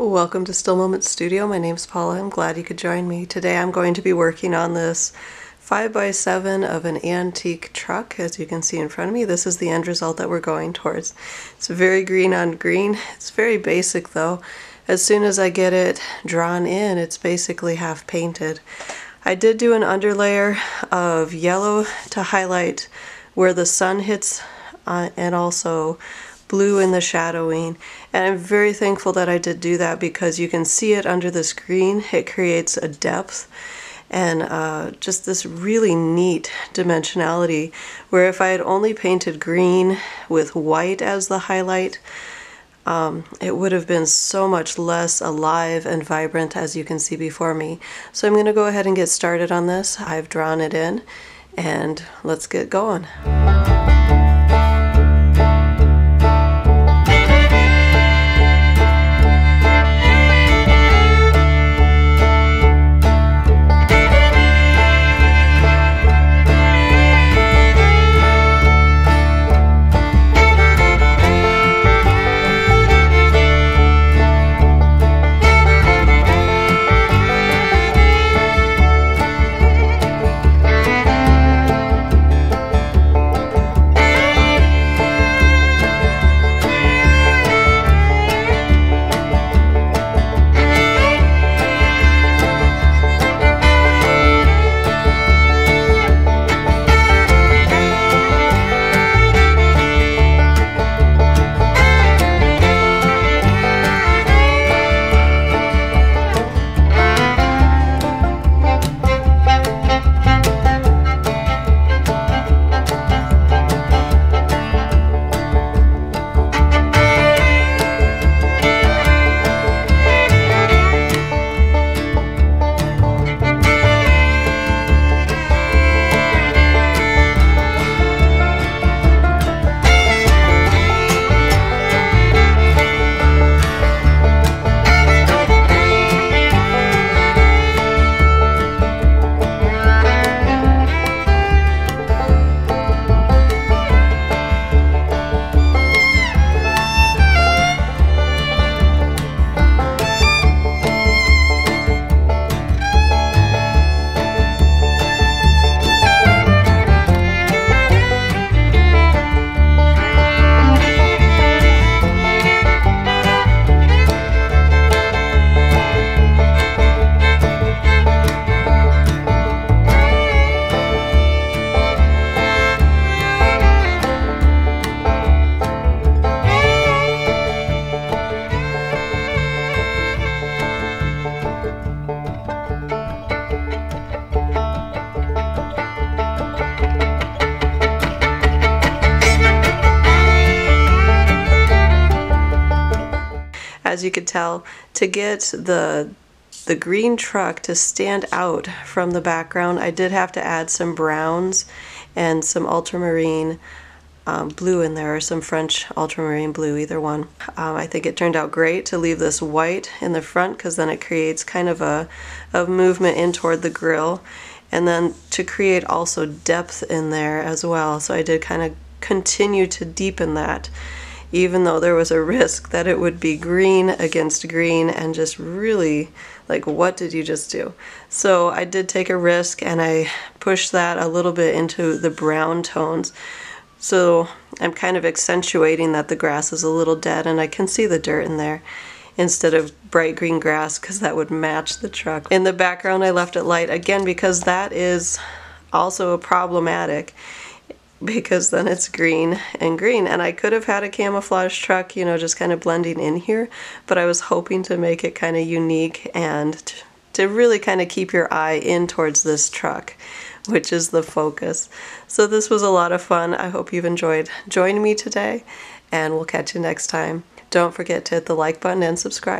Welcome to Still Moments Studio. My name's Paula. I'm glad you could join me. Today I'm going to be working on this 5x7 of an antique truck as you can see in front of me. This is the end result that we're going towards. It's very green on green. It's very basic though. As soon as I get it drawn in it's basically half painted. I did do an underlayer of yellow to highlight where the sun hits uh, and also blue in the shadowing and I'm very thankful that I did do that because you can see it under the screen it creates a depth and uh, just this really neat dimensionality where if I had only painted green with white as the highlight um, it would have been so much less alive and vibrant as you can see before me. So I'm going to go ahead and get started on this. I've drawn it in and let's get going. As you could tell, to get the the green truck to stand out from the background, I did have to add some browns and some ultramarine um, blue in there, or some French ultramarine blue, either one. Um, I think it turned out great to leave this white in the front because then it creates kind of a, a movement in toward the grill. And then to create also depth in there as well. So I did kind of continue to deepen that even though there was a risk that it would be green against green and just really like what did you just do? So I did take a risk and I pushed that a little bit into the brown tones. So I'm kind of accentuating that the grass is a little dead and I can see the dirt in there instead of bright green grass because that would match the truck. In the background I left it light again because that is also problematic because then it's green and green. And I could have had a camouflage truck, you know, just kind of blending in here, but I was hoping to make it kind of unique and to really kind of keep your eye in towards this truck, which is the focus. So this was a lot of fun. I hope you've enjoyed joining me today, and we'll catch you next time. Don't forget to hit the like button and subscribe.